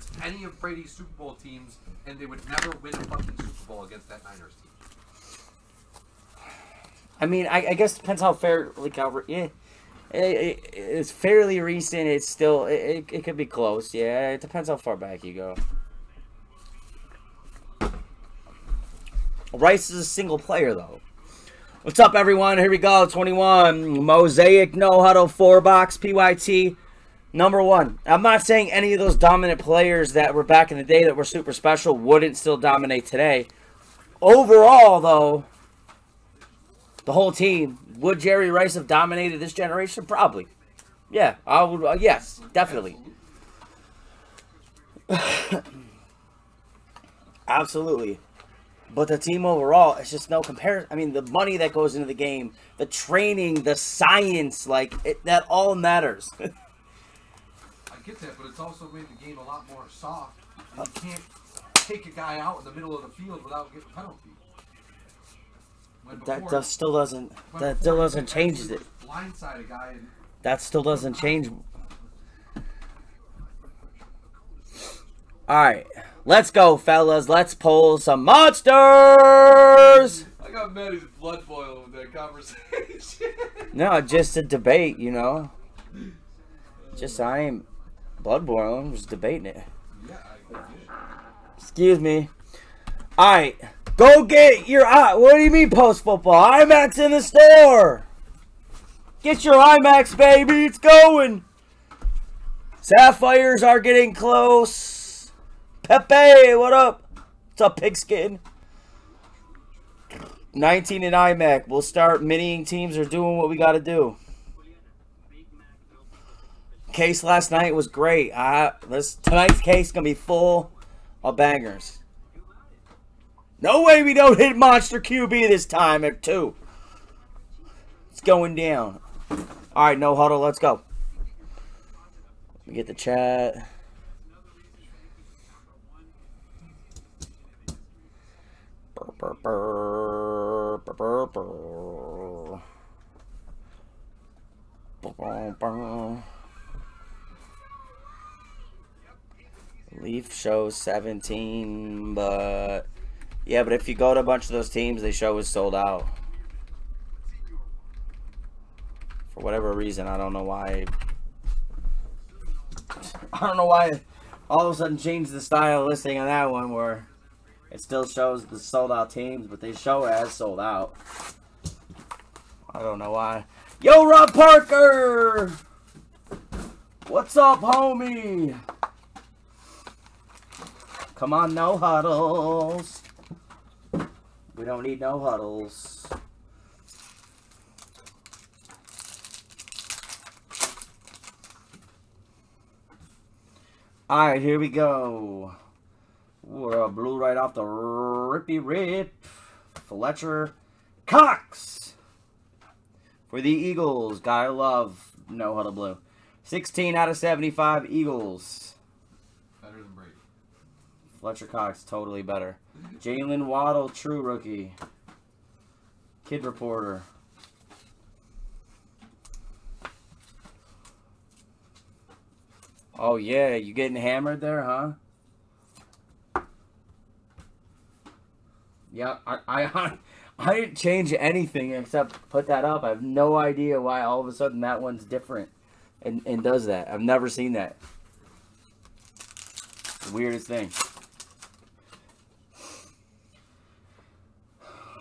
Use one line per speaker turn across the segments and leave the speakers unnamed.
against any of Brady's Super Bowl teams, and they would never win a fucking Super Bowl against that Niners team.
I mean, I, I guess depends how fair, like how, yeah, it, it, it's fairly recent. It's still, it, it, could be close. Yeah, it depends how far back you go. Rice is a single player though. What's up, everyone? Here we go. 21 Mosaic No Huddle four box PYT number one. I'm not saying any of those dominant players that were back in the day that were super special wouldn't still dominate today. Overall, though, the whole team would Jerry Rice have dominated this generation? Probably. Yeah, I would. Uh, yes, definitely. Absolutely. But the team overall, it's just no comparison. I mean, the money that goes into the game, the training, the science, like it, that all matters.
I get that, but it's also made the game a lot more soft. And you can't take a guy out in the middle of the field without getting a penalty. When
that
before-
does, still doesn't. That still doesn't change it.
Blindside a guy and
That still doesn't change. All right, let's go, fellas. Let's pull some monsters.
I got mad his blood boiling with that conversation.
No, just a debate, you know. Just I ain't blood boiling. Just debating it.
yeah.
Excuse me. All right, go get your. What do you mean post football? IMAX in the store. Get your IMAX, baby. It's going. Sapphires are getting close. Pepe, what up? What's up, pigskin? 19 in IMAC. We'll start miniing teams or doing what we got to do. Case last night was great. Uh, this tonight's case gonna be full of bangers. No way we don't hit monster QB this time at two. It's going down. All right, no huddle. Let's go. Let me get the chat. Brr, brr, brr, Leaf shows 17, but yeah, but if you go to a bunch of those teams, they show is sold out. For whatever reason, I don't know why. I don't know why all of a sudden changed the style listing on that one where it still shows the sold out teams, but they show as sold out. I don't know why. Yo, Rob Parker! What's up, homie? Come on, no huddles. We don't need no huddles. Alright, here we go. We're a blue right off the rippy rip. Fletcher Cox. For the Eagles. Gotta love no huddle blue. 16 out of 75 Eagles. Fletcher Cox, totally better. Jaylen Waddle, true rookie. Kid reporter. Oh yeah, you getting hammered there, huh? Yeah, I, I, I didn't change anything except put that up. I have no idea why all of a sudden that one's different and, and does that. I've never seen that. Weirdest thing.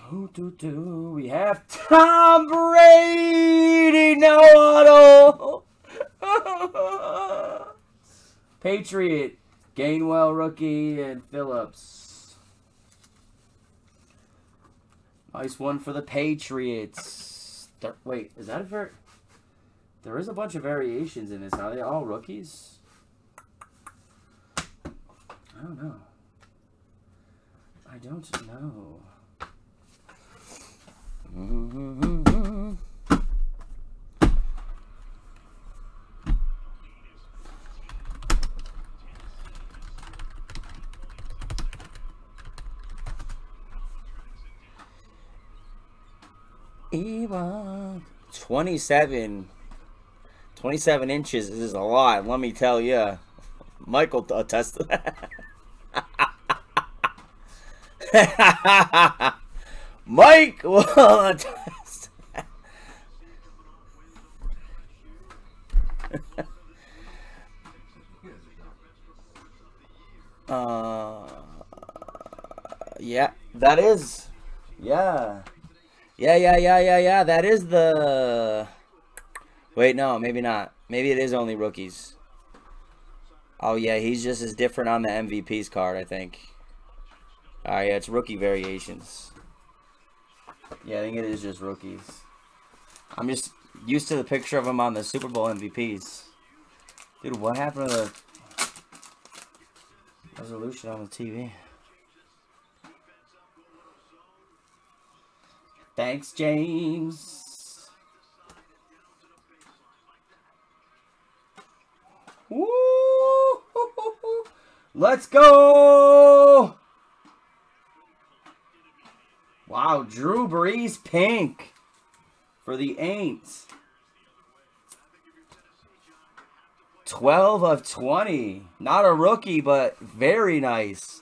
Who do do we have Tom Brady no auto. Patriot Gainwell rookie and Phillips. Nice one for the Patriots. There- wait is that a ver there is a bunch of variations in this. Are they all rookies? I don't know. I don't know Eva. 27. 27 inches is a lot, let me tell you. Michael attest to that. Mike will attest. uh, yeah, that is. Yeah. Yeah, yeah, yeah, yeah, yeah. That is the. Wait, no, maybe not. Maybe it is only rookies. Oh, yeah, he's just as different on the MVP's card, I think. Alright, yeah, it's rookie variations. Yeah, I think it is just rookies. I'm just used to the picture of him on the Super Bowl MVPs. Dude, what happened to the resolution on the TV? Thanks, James. Woo! Let's go! Wow, Drew Brees pink for the Aints. 12 of 20. Not a rookie, but very nice.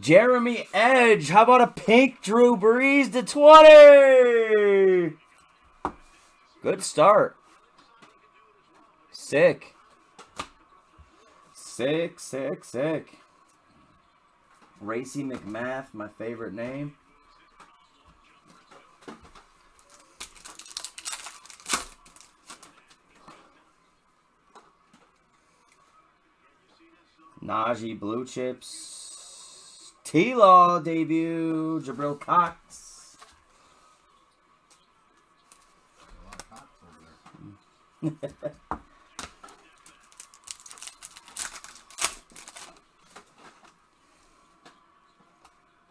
Jeremy Edge. How about a pink Drew Brees to 20? Good start. Sick. Sick, sick, sick. Racey McMath, my favorite name. Najee Blue Chips. T-Law debut. Jabril Cox. Did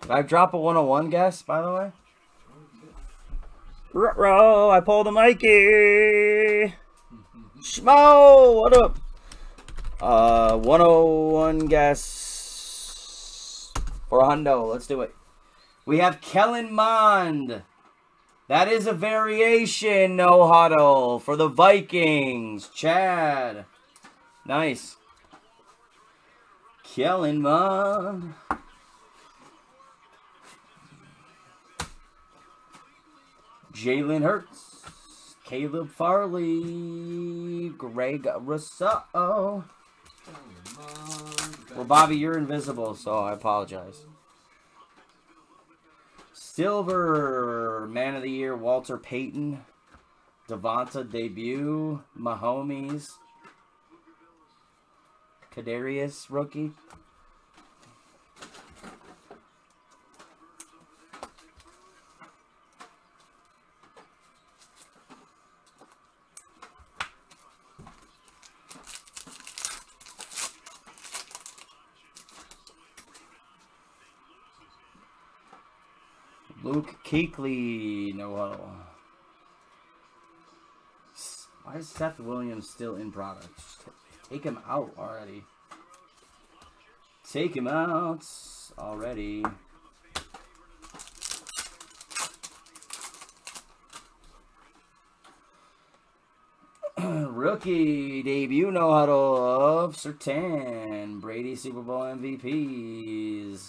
I drop a 101 guess, by the way? Ruh-roh, I pulled a Mikey. Schmo, what up? Uh, 101 guess for Hundo. Let's do it. We have Kellen Mond. That is a variation, no huddle, for the Vikings. Chad. Nice. Kellen Mond. Jalen Hurts. Caleb Farley. Greg Rousseau. Well, Bobby, you're invisible, so I apologize. Silver Man of the Year, Walter Payton. Devonta debut. Mahomes. Kadarius rookie. Luke Kuechly, no. Why is Seth Williams still in product? Take him out already. Take him out already. Rookie debut no huddle of Surtain. Brady Super Bowl MVPs.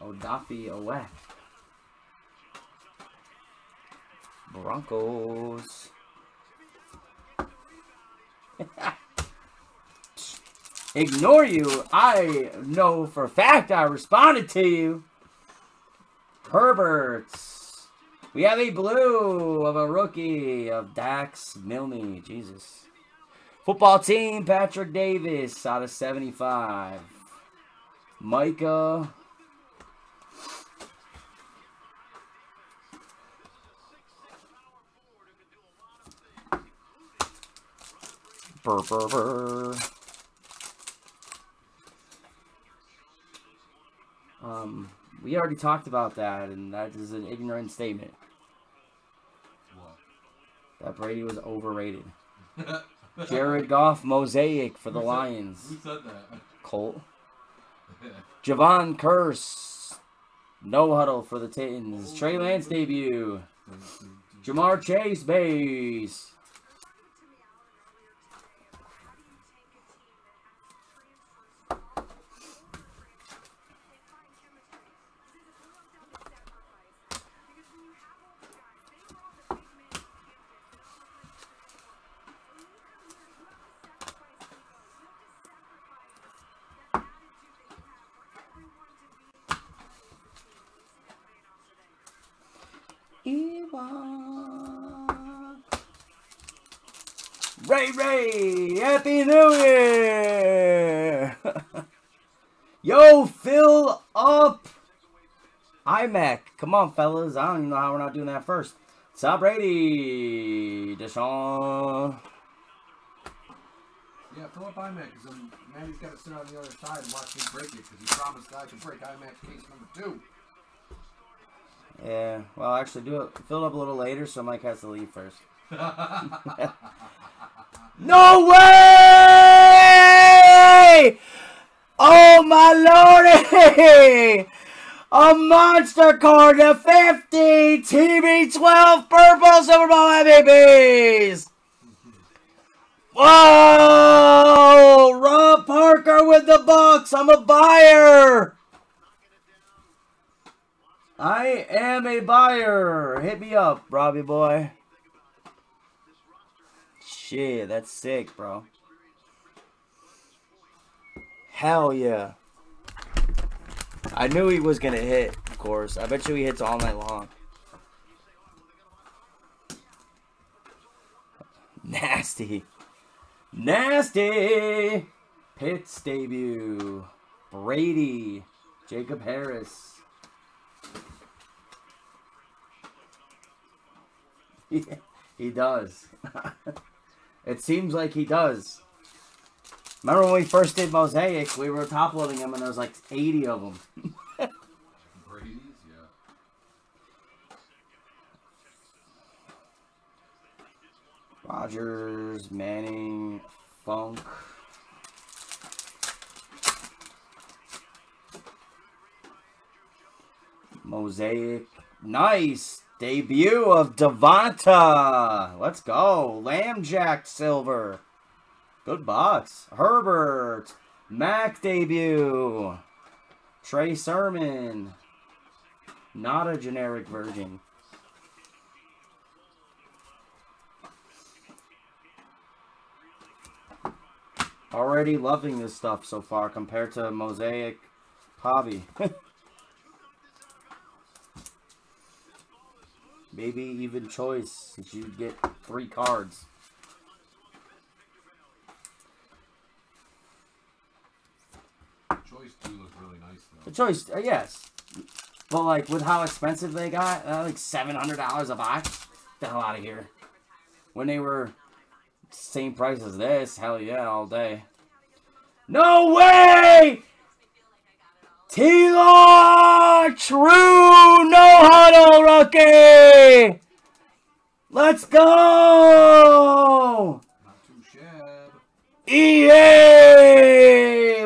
Odafe Oweh. Broncos. Ignore you. I know for a fact I responded to you. Herberts. We have a blue of a rookie of Dax Milne. Jesus. Football team, Patrick Davis out of 75. Micah Burr, burr, burr. Um, we already talked about that, and that is an ignorant statement.
What?
That Brady was overrated. Jared Goff mosaic for the
Who said-
Lions.
Who said that?
Colt. Javon Curse. No huddle for the Titans. Trey Lance debut. Ja'Marr Chase base. Ewok. Ray Ray, Happy New Year! Yo, fill up iMac. Come on, fellas. I don't even know how we're not doing that first. Stop Brady. Deshaun.
Yeah, fill up iMac because then Maddie's got to sit on the other side and watch me break it because he promised I could break iMac case number two.
Yeah, well, actually, do it. Fill it up a little later, so Mike has to leave first. no way! Oh my lordy! A monster card to 50 TB12 purple Super Bowl MVPs! Whoa! Rob Parker with the Bucks. I'm a buyer. I am a buyer. Hit me up, Robbie boy. Shit, that's sick, bro. Hell yeah. I knew he was gonna hit, of course. I bet you he hits all night long. Nasty. Nasty! Pitts debut. Brady. Jacob Harris. he, he does. it seems like he does. Remember when we first did Mosaic, we were top loading them and there was like 80 of them.
Brady's, yeah.
Rodgers, Manning, Funk. Mosaic. Nice. Debut of Devonta. Let's go. Lambjack Silver. Good box. Herbert. Mac debut. Trey Sermon. Not a generic version. Already loving this stuff so far compared to Mosaic Hobby. Maybe even choice since you get three cards.
Choice two looks really nice though.
The choice, uh, yes. But like with how expensive they got, uh, like seven hundred dollars a box. Get the hell out of here. When they were same price as this, hell yeah, all day. No way! T-Law True No Huddle Rookie! Let's go!
Not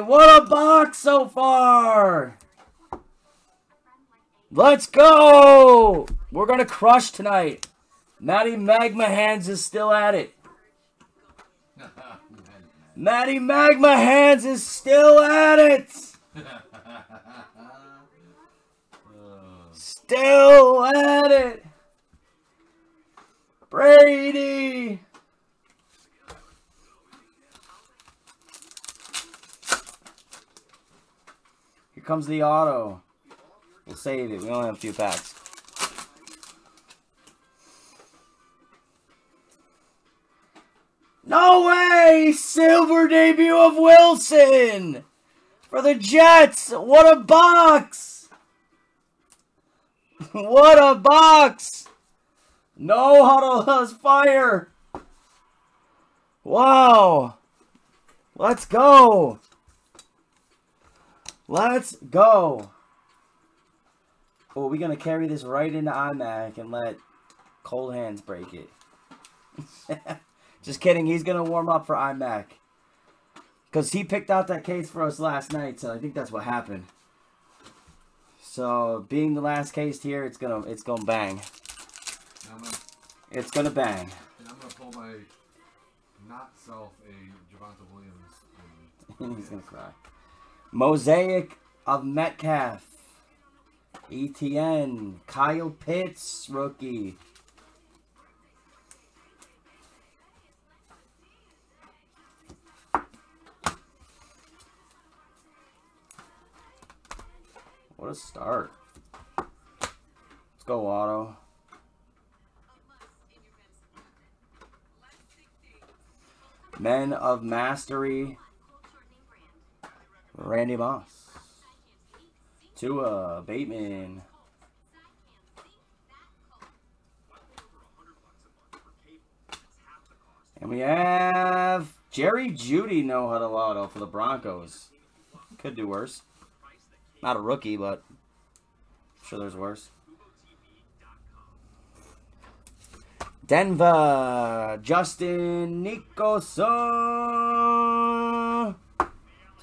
EA! What a box so far! Let's go! We're gonna crush tonight. Matty Magma Hands is still at it. Matty Magma Hands is still at it! Still at it! Brady! Here comes the auto. We'll save it. We only have a few packs. No way! Silver debut of Wilson! For the Jets! What a box! what a box! No huddle has fire! Wow! Let's go! Let's go! Oh, we're gonna carry this right into iMac and let Cold Hands break it. Just kidding, he's gonna warm up for iMac. Because he picked out that case for us last night, so I think that's what happened. So, being the last case here, it's gonna it's gonna bang.
Gonna,
It's gonna bang.
and I'm gonna pull my not self a Javonte Williams.
He's gonna cry. Mosaic of Metcalf. ETN. Kyle Pitts, rookie. What a start. Let's go, Auto. Men of Mastery. Randy Moss. Tua uh, Bateman. And we have Jerry Jeudy no huddle auto for the Broncos. Could do worse. Not a rookie, but I'm sure there's worse. Denver, Justin Nicholson.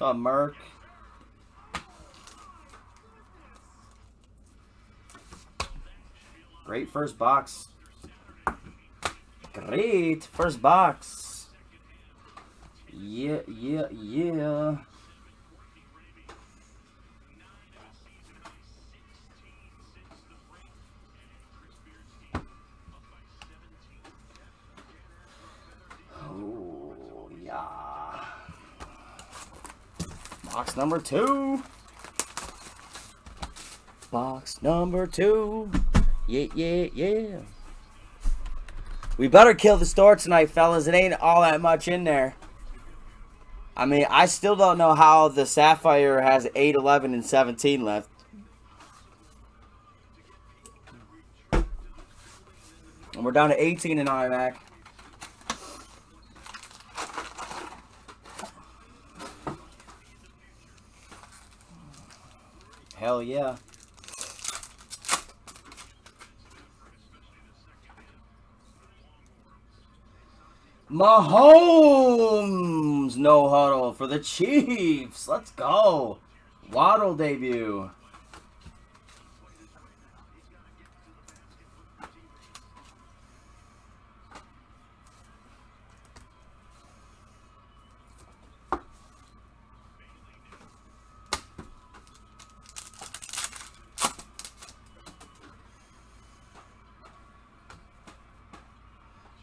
What's up, Merck? Great first box. Great first box. Yeah, yeah, yeah. Number two. Box number two. Yeah, yeah, yeah. We better kill the store tonight, fellas. It ain't all that much in there. I mean, I still don't know how the Sapphire has 8, 11, and 17 left. And we're down to 18 in IMAC. Hell yeah. Mahomes no huddle for the Chiefs. Let's go. Waddle debut.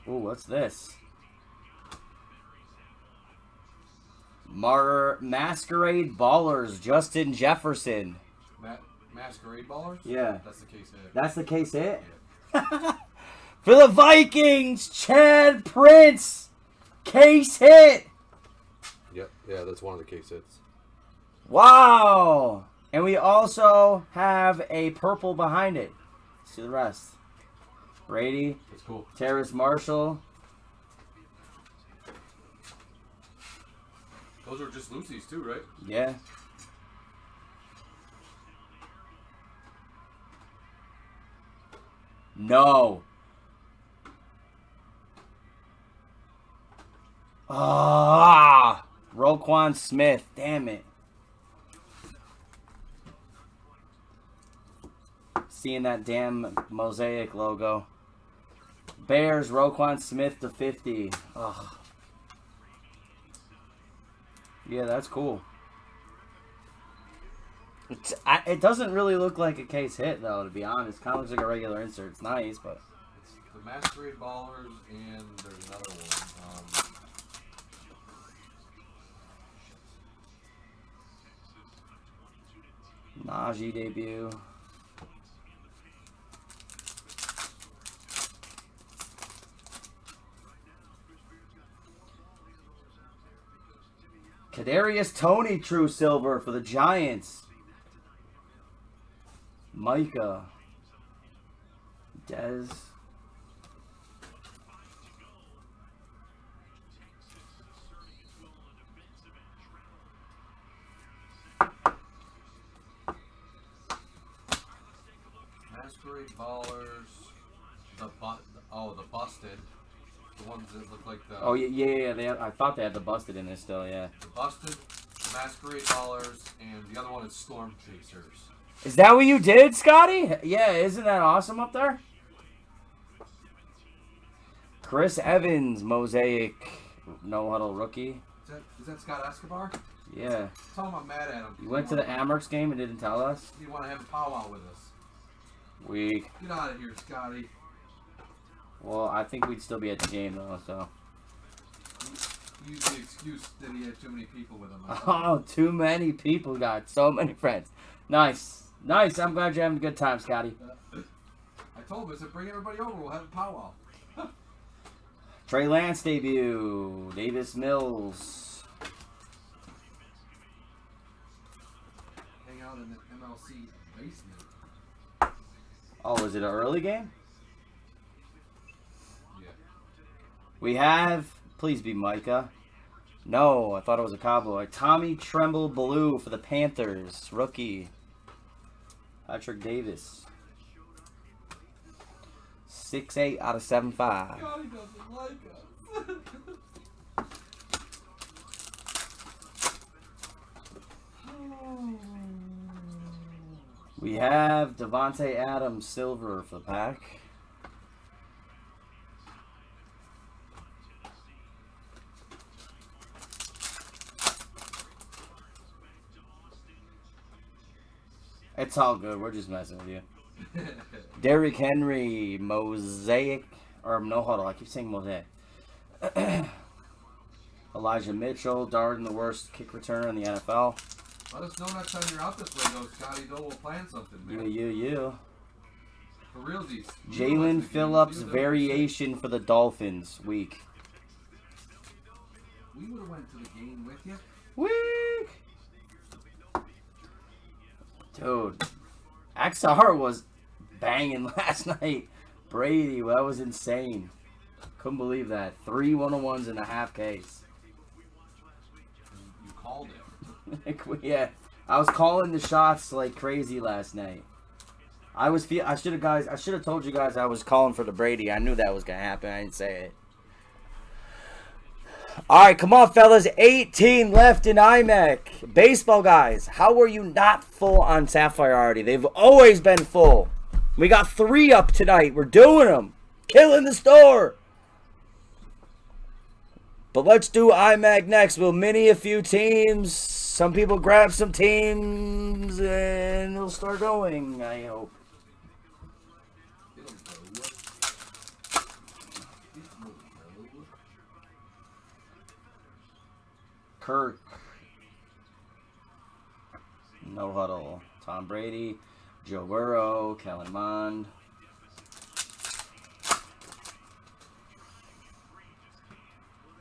Ooh, what's this? Mar Masquerade Ballers, Justin Jefferson.
Ma- masquerade ballers?
Yeah.
That's the case hit.
That's the case hit?
Yeah.
For the Vikings, Chad Prince. Case hit.
Yep. Yeah, that's one of the case hits.
Wow. And we also have a purple behind it. Let's see the rest. Brady,
That's cool.
Terrace Marshall.
Those are just Lucy's too, right?
Yeah. No. Ah, Roquan Smith. Damn it. Seeing that damn mosaic logo. Bears, Roquan Smith to 50. Ugh. Yeah, that's cool. It's, I, it doesn't really look like a case hit, though, to be honest. Kind of looks like a regular insert. It's nice, but.
It's the masquerade ballers and there's another one. Um,
Najee debut. Kadarius Toney True Silver for the Giants. Micah. Dez.
masquerade ballers. The bu- Oh, the busted. The ones that look like the.
Oh yeah, yeah, yeah. They had, I thought they had the busted in this still. Yeah.
The busted, the masquerade ballers, and the other one is storm chasers.
Is that what you did, Scotty? Yeah, isn't that awesome up there? Chris Evans, Mosaic, no huddle rookie.
Is that is that Scott Escobar?
Yeah.
Tell him I'm mad at him.
You went to the Amherst game and didn't tell us?
You want to have a powwow with us?
Weak.
Get out of here, Scotty.
Well, I think we'd still be at the game though, so.
Use the excuse that he had too many people with him.
Oh, too many people got so many friends. Nice. Nice. I'm glad you're having a good time, Scotty.
I told him, I said, bring everybody over. We'll have a powwow.
Trey Lance debut. Davis Mills.
Hang out in the MLC basement.
Oh, is it an early game?
Yeah.
We have, please be Micah. No, I thought it was a cowboy. Tommy Tremble Blue for the Panthers. Rookie. Patrick Davis. Six eight out of
seven five.
We have Davante Adams Silver for the pack. It's all good. We're just messing with you. Derrick Henry, Mosaic, or no huddle. I keep saying Mosaic. Elijah Mitchell, Darden, the worst kick returner in the NFL.
Let us know next time you're out this way, though, Scotty. Though we'll plan something,
You, you, you.
For realsies.
Jaelan Phillips variation for the Dolphins. Week.
We would have went to the game with you.
Week. Dude, XR was banging last night. Brady, well, that was insane. Couldn't believe that. Three 101s in a half case.
You called it.
Yeah, I was calling the shots like crazy last night. I was feel I should have guys I should have told you guys I was calling for the Brady. I knew that was gonna happen. I didn't say it. All right, come on, fellas. 18 left in IMAC. Baseball guys, how were you not full on Sapphire already? They've always been full. We got three up tonight. We're doing them. Killing the store. But let's do IMAC next. We'll mini a few teams. Some people grab some teams and it'll start going, I hope. Kirk. No huddle. Tom Brady. Joe Burrow. Kellen Mond.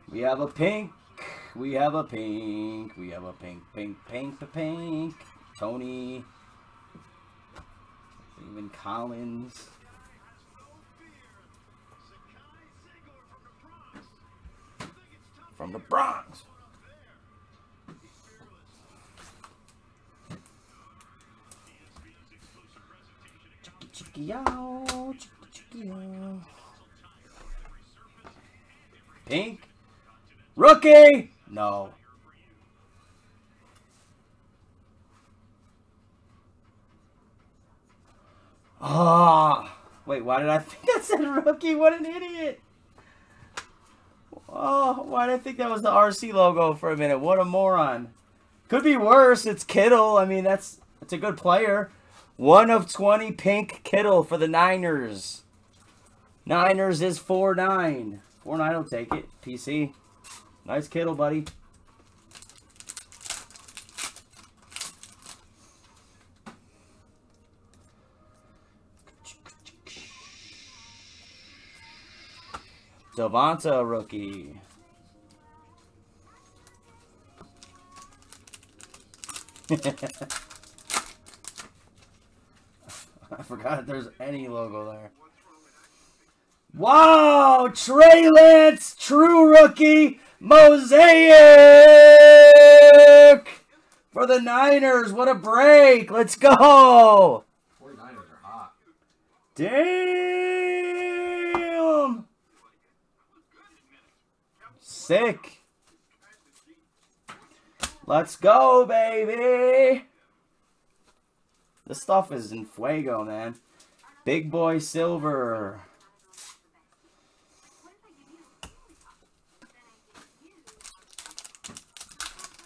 We have a pink. We have a pink. We have a pink, pink, pink, pink, pink. Tony. Even Collins. From the Bronx. Chicky yow, chicky chicky. Pink. Rookie! No. Ah. Wait, why did I think that said rookie? What an idiot. Oh, why did I think that was the RC logo for a minute? What a moron. Could be worse. It's Kittle. I mean, that's that's a good player. One of 20 pink Kittle for the Niners. Niners is 4-9. 4-9 will take it. PC. Nice Kittle, buddy. Devonta rookie. I forgot there's any logo there. Wow! Trey Lance, true rookie, mosaic for the Niners. What a break! Let's go!
49ers are hot.
Damn! Sick. Let's go, baby! This stuff is in fuego, man. Big boy silver.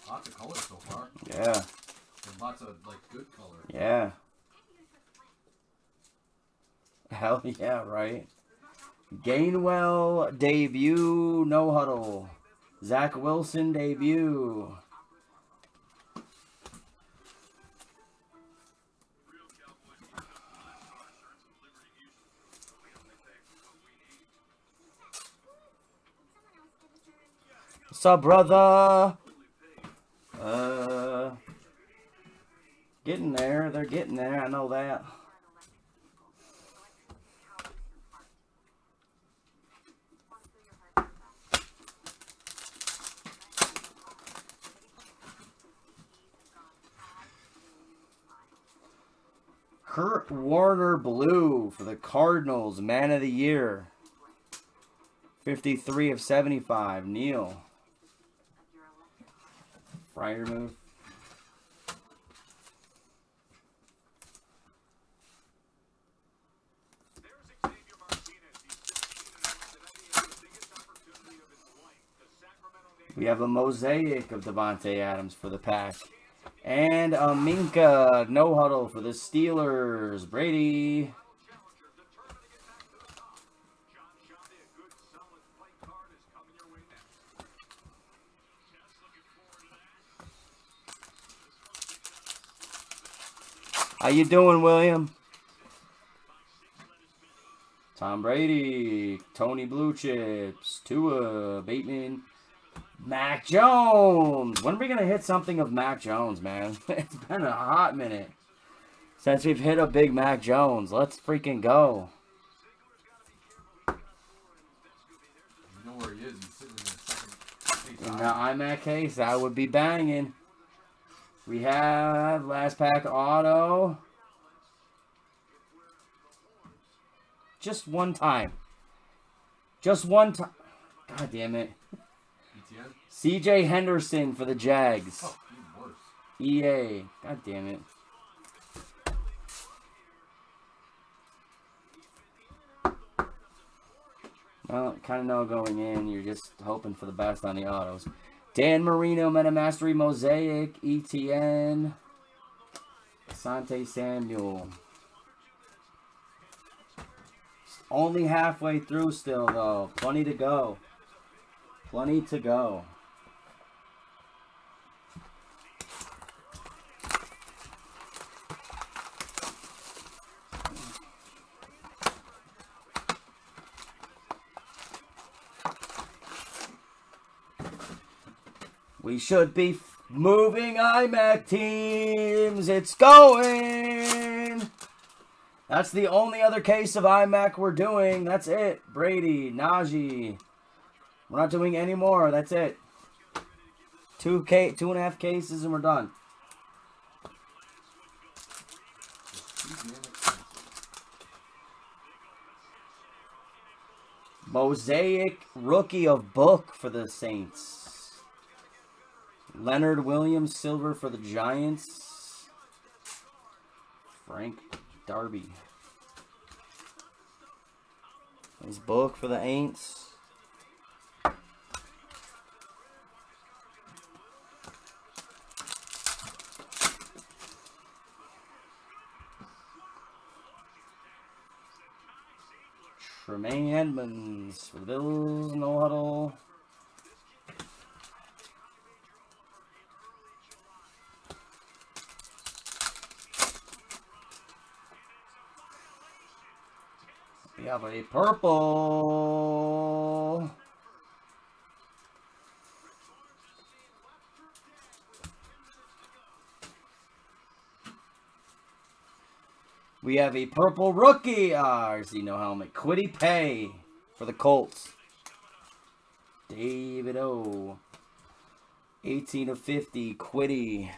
Lots of color so far.
Yeah,
And lots of like good color.
yeah. Hell yeah, right? Gainwell debut, no huddle. Zach Wilson debut. What's up, brother? Uh, getting there. They're getting there. I know that. Kurt Warner Blue for the Cardinals, Man of the Year. 53 of 75, Neil. Friar move. We have a mosaic of Davante Adams for the pack. And a Minkah no huddle for the Steelers. Brady. You doing, William? Tom Brady, Tony Blue Chips, Tua, Bateman, Mac Jones. When are we going to hit something of Mac Jones, man? it's been a hot minute since we've hit a big Mac Jones. Let's freaking go.
You know where he is. He's sitting in the second case.
In the iMac case, that would be banging. We have last pack auto. Just one time. Just one time. God damn it. CJ Henderson for the Jags.
Oh.
EA. God damn it. Well, kind of know going in, you're just hoping for the best on the autos. Dan Marino, Metamastery Mosaic, ETN, Sante Samuel. Only halfway through still, though. Plenty to go. Plenty to go. Should be moving iMac teams. It's going. That's the only other case of iMac we're doing. That's it. Brady, Najee. We're not doing any more. That's it. Two K, two and a half cases, and we're done. Mosaic rookie of book for the Saints. Leonard Williams silver for the Giants. Frank Darby. His book for the Aints. Tremaine Edmunds for the Bills, no huddle. Have a purple. We have a purple rookie. Ah, uh, no helmet. Kwity Paye for the Colts. David O. 18 of 50. Quiddy.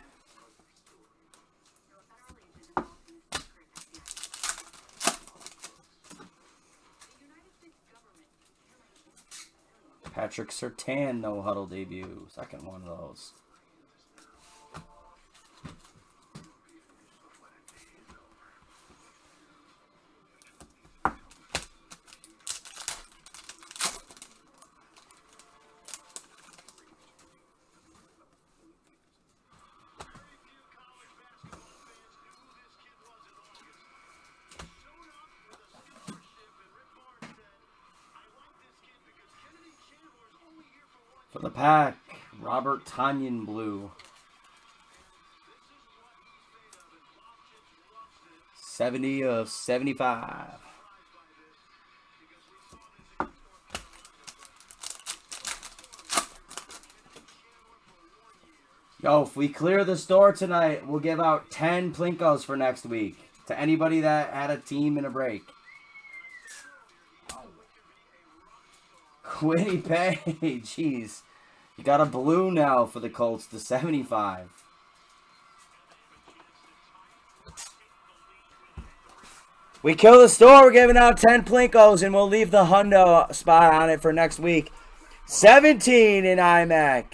Patrick Surtain no huddle debut. Second one of those. For the pack, Tanyan Blue. 70 of 75. Yo, if we clear the store tonight, we'll give out 10 Plinkos for next week to anybody that had a team in a break. Kwity Paye, jeez. You got a blue now for the Colts to 75. We kill the store, we're giving out 10 Plinkos, and we'll leave the Hundo spot on it for next week. 17 in iMac.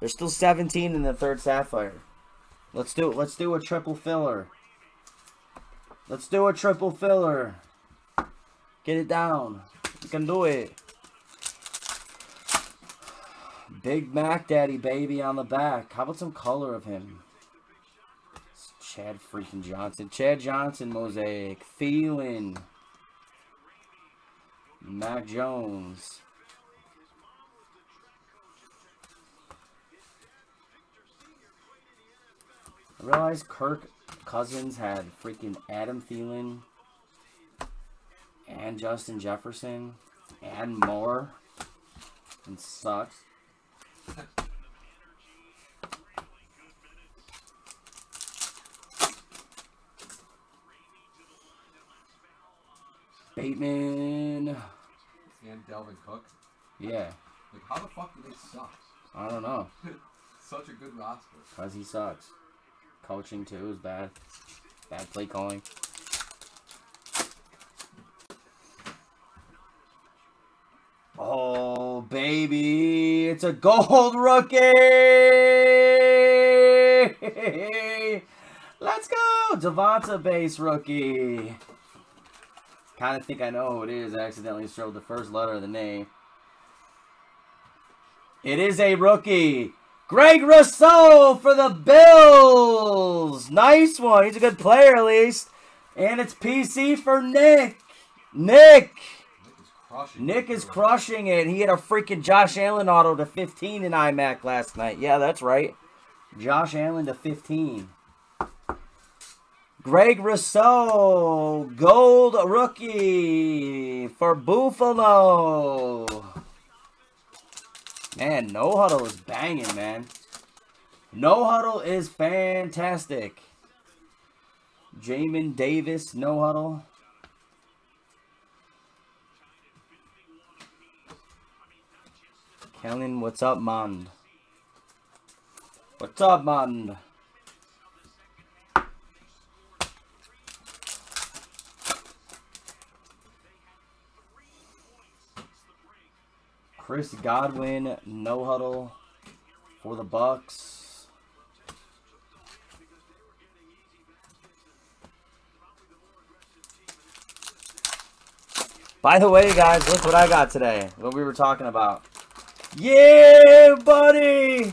There's still 17 in the third Sapphire. Let's do it. let's do a triple filler. Let's do a triple filler. Get it down. You can do it. Big Mac Daddy baby on the back. How about some color of him? It's Chad freaking Johnson. Chad Johnson mosaic. Feeling. Mac Jones. I realized Kirk Cousins had freaking Adam Thielen and Justin Jefferson and more. And sucks. Bateman.
And Dalvin Cook.
Yeah,
Like, how the fuck do they suck?
I don't know.
Such a good roster.
Because he sucks. Coaching, too, is bad. Bad play calling. Oh, baby. It's a gold rookie. Let's go. Devonta base rookie. Kind of think I know who it is. I accidentally showed the first letter of the name. It is a rookie. Greg Rousseau for the Bills. Nice one. He's a good player at least. And it's PC for Nick. Nick.
Nick is crushing.
Nick is crushing it. He had a freaking Josh Allen auto to 15 in iMac last night. Yeah, that's right. Josh Allen to 15. Greg Rousseau, gold rookie for Buffalo. Man, No Huddle is banging, man. No Huddle is fantastic. Jamin Davis, No Huddle. Kellen, what's up, man? What's up, man? Chris Godwin, no huddle for the Bucs. By the way, guys, look what I got today. What we were talking about. Yeah, buddy!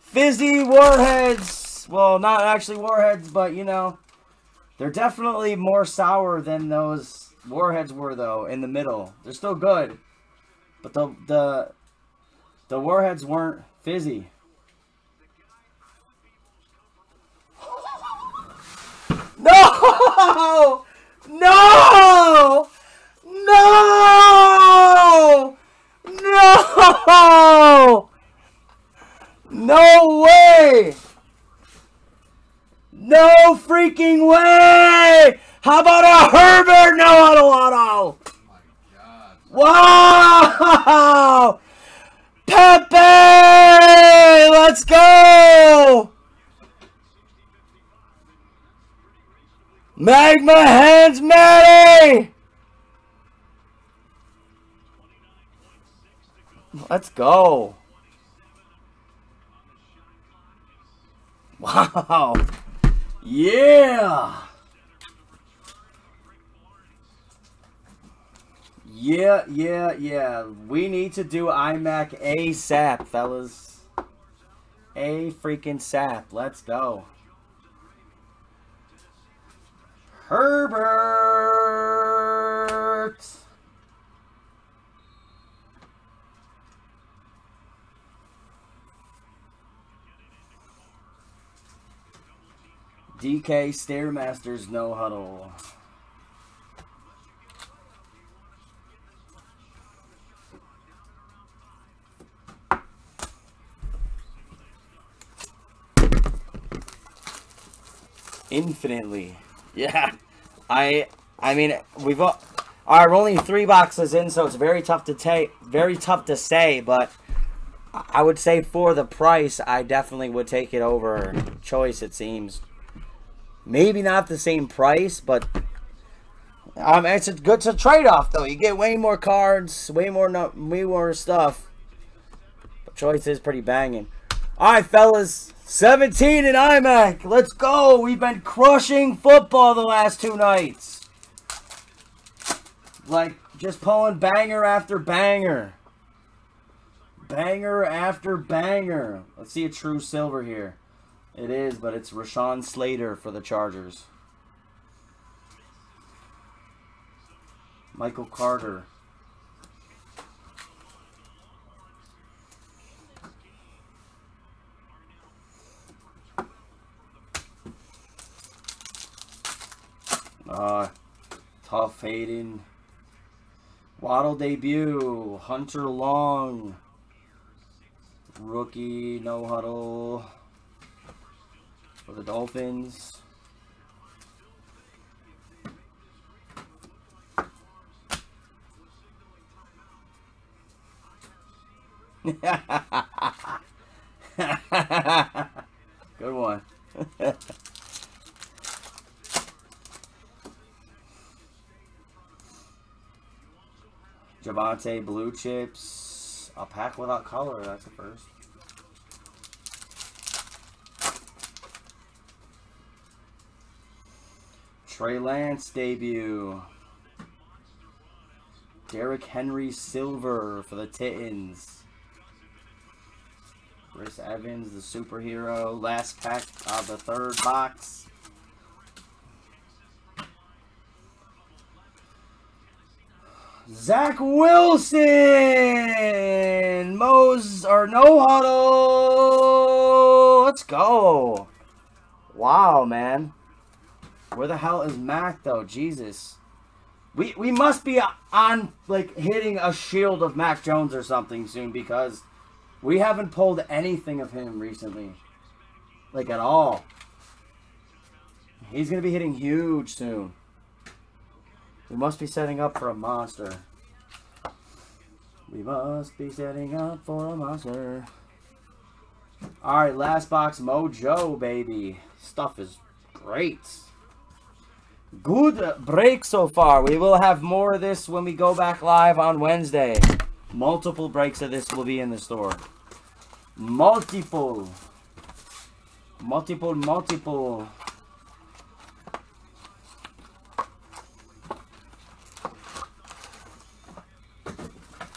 Fizzy Warheads. Well, not actually Warheads, but you know, they're definitely more sour than those Warheads were, though, in the middle. They're still good. But the the the warheads weren't fizzy. No! No! No! No! No way! No freaking way! How about a Herbert no auto auto?
Oh.
Wow! Pepe! Let's go! Magma Hands Matty! Let's go. Wow. Yeah. Yeah, yeah, yeah. We need to do iMac ASAP, fellas. A freaking sap. Let's go. Herbert. DK Stare Masters No Huddle. Infinitely. Yeah. I I mean we've all all right, we're only three boxes in, so it's very tough to take very tough to say, but I would say for the price, I definitely would take it over choice, it seems maybe not the same price, but um, it's a good trade off though. You get way more cards, way more no, way more stuff. But choice is pretty banging. All right, fellas, 17 in iMac. Let's go. We've been crushing football the last two nights. Like, just pulling banger after banger. Banger after banger. Let's see a true silver here. It is, but it's Rashawn Slater for the Chargers. Michael Carter. Uh, tough Hayden. Waddle debut. Hunter Long. Rookie, no huddle. For the Dolphins. Good one. Javonte Blue Chips. A pack without color. That's the first. Trey Lance debut. Derrick Henry Silver for the Titans. Chris Evans, the superhero. Last pack of the third box. Zach Wilson! Mose or no huddle! Let's go! Wow, man. Where the hell is Mac, though? Jesus. We, we must be on, like, hitting a shield of Mac Jones or something soon because we haven't pulled anything of him recently. Like, at all. He's going to be hitting huge soon. We must be setting up for a monster. We must be setting up for a monster. Alright, last box Mojo, baby. Stuff is great. Good break so far. We will have more of this when we go back live on Wednesday. Multiple breaks of this will be in the store. Multiple. Multiple, multiple.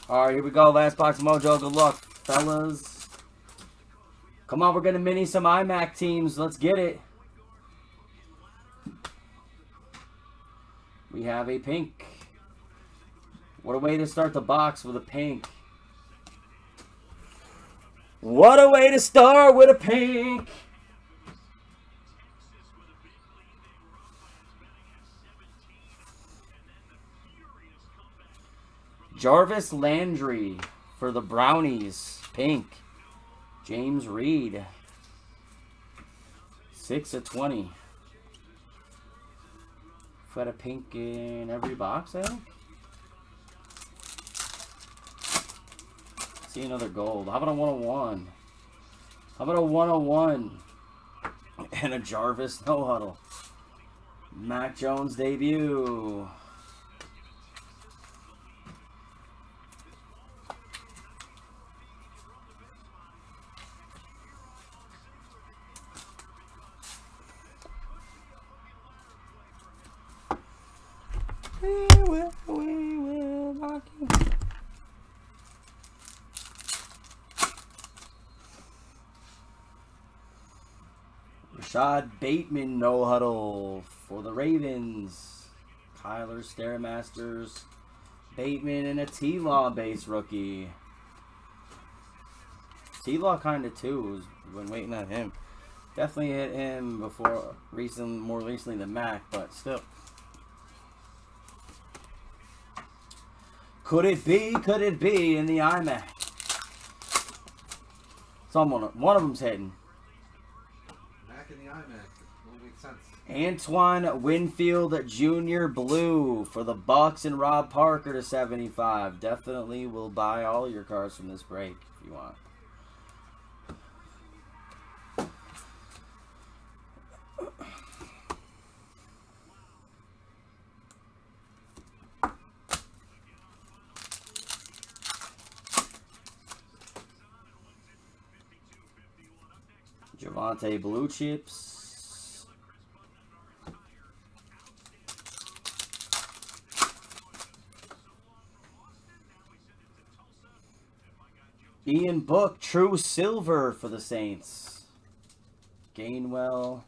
Alright, here we go. Last box mojo. Good luck, fellas. Come on, we're going to mini some iMac teams. Let's get it. We have a pink. What a way to start the box with a pink. What a way to start with a pink. Jarvis Landry for the Brownies. Pink. James Reed. 6 of 20. Got a pink in every box, eh? I think. See another gold. How about a 101? How about a 101? And a Jarvis no huddle. Mac Jones debut. Rashod Bateman no huddle for the Ravens. Kyler Stare Masters. Bateman and a T-Law base rookie. T-Law kind of too. Been waiting on him. Definitely hit him before recent, more recently than Mac, but still. Could it be? Could it be in the iMac? Someone, one of them's hitting.
in the iMac. It makes sense.
Antoine Winfield Jr. Blue for the Bucs and Rob Parker to 75. Definitely will buy all your cards from this break if you want. Javonte Blue Chips. Ian Book, True Silver for the Saints. Gainwell.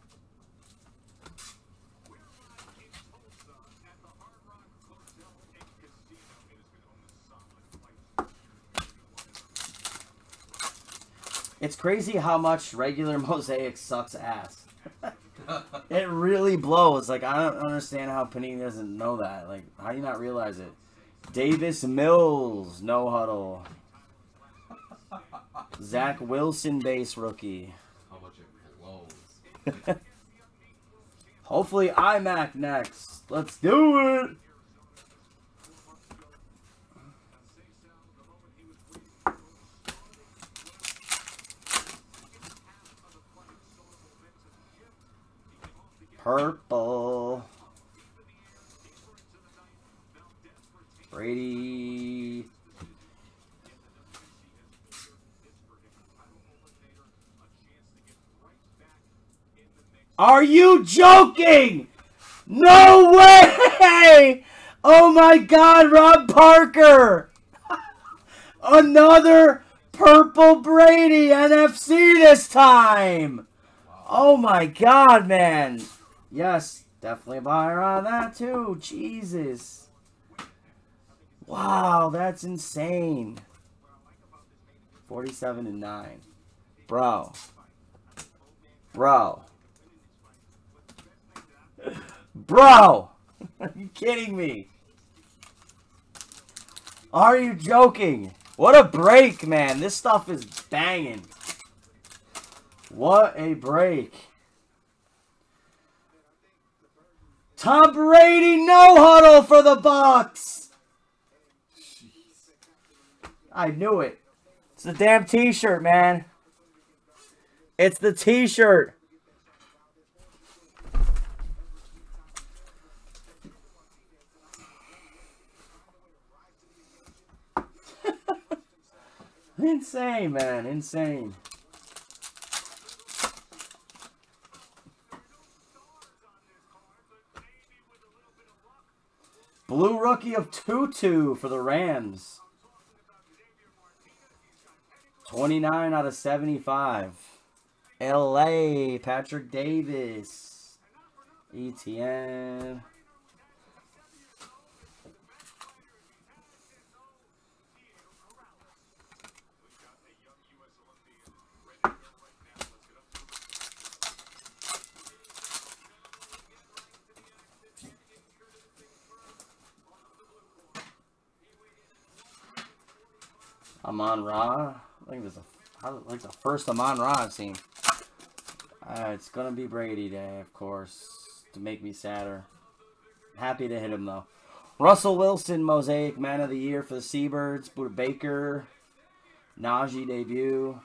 It's crazy how much regular mosaic sucks ass. it really blows. Like I don't understand how Panini doesn't know that. Like how do you not realize it? Davis Mills, no huddle. Zach Wilson base rookie.
How much it blows.
Hopefully iMac next. Let's do it. Purple. Brady. Are you joking? No way! Oh my god, Rob Parker! Another purple Brady NFC this time! Oh my god, man! Yes, definitely a buyer on that too. Jesus. Wow, that's insane. 47 and 9. Bro. Bro. Bro! Are you kidding me? Are you joking? What a break, man. This stuff is banging. What a break. Tom Brady no huddle for the Bucs. I knew it. It's the damn t-shirt, man. It's the t-shirt. Insane, man. Insane. Blue rookie of Tutu for the Rams. 29 out of 75. LA, Patrick Davis. ETN. Amon Ra. I think this is a, like the first Amon Ra I've seen. Uh, it's gonna be Brady Day, of course, to make me sadder. Happy to hit him though. Russell Wilson, Mosaic Man of the Year for the Seabirds. Budda Baker, Najee debut.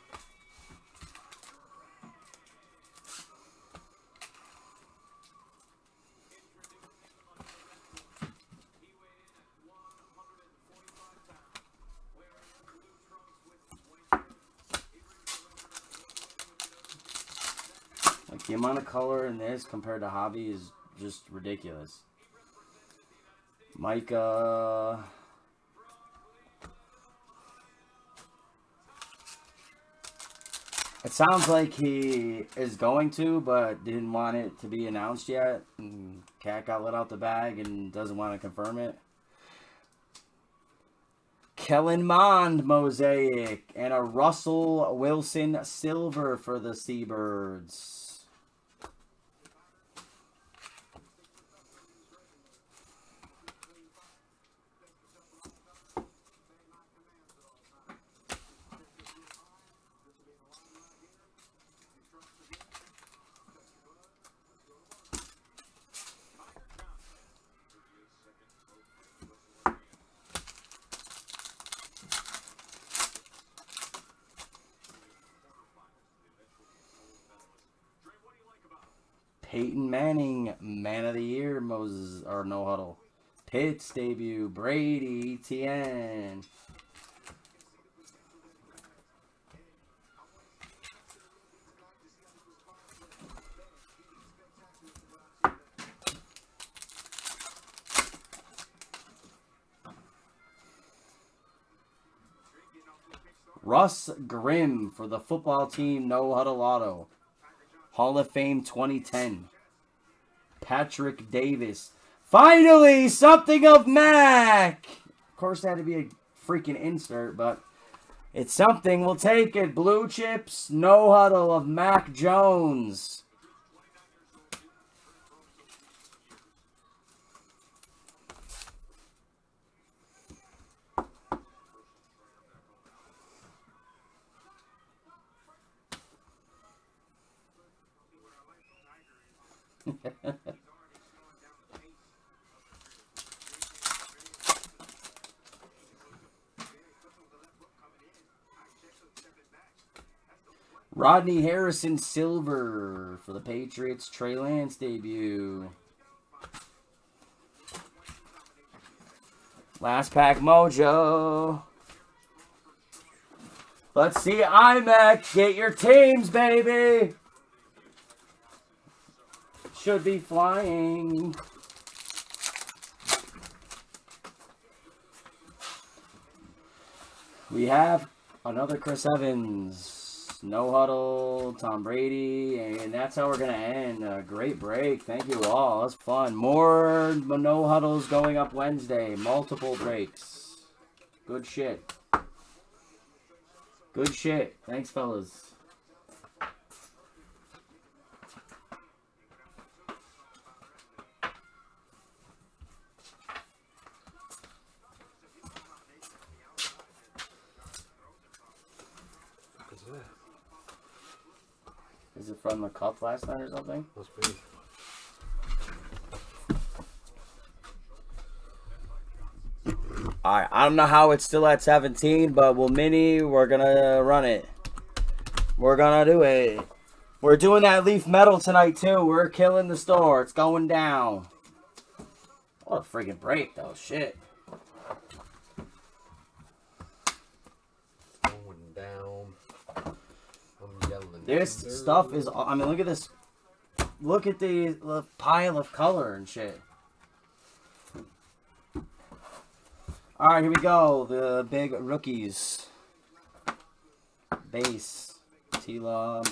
The amount of color in this compared to Hobby is just ridiculous. Micah. It sounds like he is going to, but didn't want it to be announced yet. And Cat got let out the bag and doesn't want to confirm it. Kellen Mond mosaic and a Russell Wilson silver for the Seabirds. Peyton Manning, Man of the Year, Moses or no huddle. Pitts debut, Brady, ETN. Russ Grimm for the football team, no huddle auto. Hall of Fame 2010. Patrick Davis. Finally, something of Mac. Of course, that had to be a freaking insert, but it's something. We'll take it. Blue chips, no huddle of Mac Jones. Rodney Harrison Silver for the Patriots. Trey Lance debut. Last pack mojo. Let's see IMAC. Get your teams, baby. Should be flying. We have another Chris Evans. No Huddle, Tom Brady, and that's how we're going to end. A great break. Thank you all. That's fun. More No Huddles going up Wednesday. Multiple breaks. Good shit. Good shit. Thanks, fellas. Is it from the cup last night or something?
Must be.
Alright, I don't know how it's still at 17, but we'll mini, we're gonna run it. We're gonna do it. We're doing that leaf metal tonight too. We're killing the store. It's going down. What a freaking break though. Shit.
Going down.
This stuff is, I mean, look at this. Look at the, the pile of color and shit. Alright, here we go. The big rookies. Base. T-Law.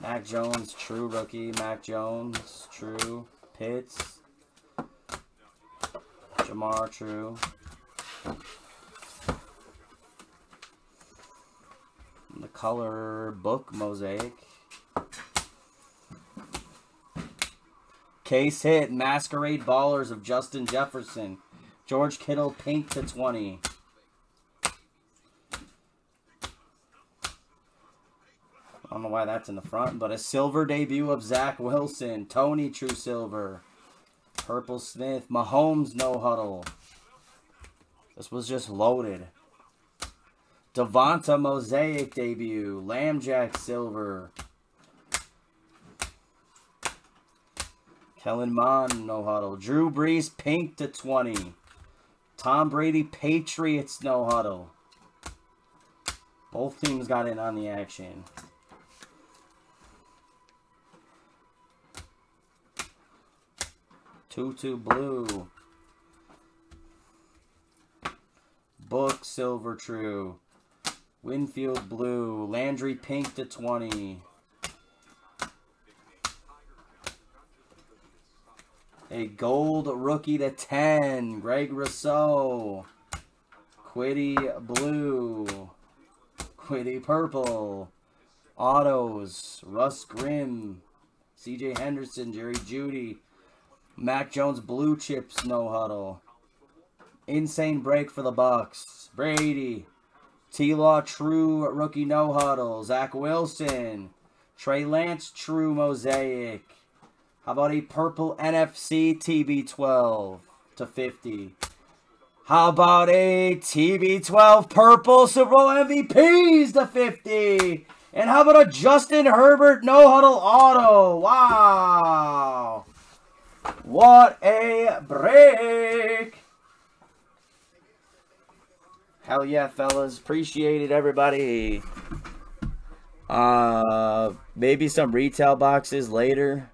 Mac Jones, true rookie. Mac Jones, true. Pitts. Ja'Marr, true. Color book mosaic. Case hit Masquerade Ballers of Justin Jefferson. George Kittle pink to 20. I don't know why that's in the front, but a silver debut of Zach Wilson. Toney True Silver. Purple Smith. Mahomes No Huddle. This was just loaded. Devonta Mosaic debut. Lambjack Silver. Kellen Mond No Huddle. Drew Brees pink to 20. Tom Brady Patriots No Huddle. Both teams got in on the action. Tutu Blue. Book Silver True. Winfield Blue. Landry Pink to 20. A gold rookie to 10. Greg Rousseau. Kwity Blue. Kwity Purple. Autos. Russ Grimm. CJ Henderson. Jerry Jeudy. Mac Jones Blue Chips No Huddle. Insane break for the Bucs. Brady. T-Law True Rookie No Huddle. Zach Wilson. Trey Lance True Mosaic. How about a purple NFC TB12 to 50? How about a TB12 purple Super Bowl MVPs to 50? And how about a Justin Herbert no huddle auto? Wow. What a break. Hell yeah, fellas. Appreciate it, everybody. Uh, maybe some retail boxes later.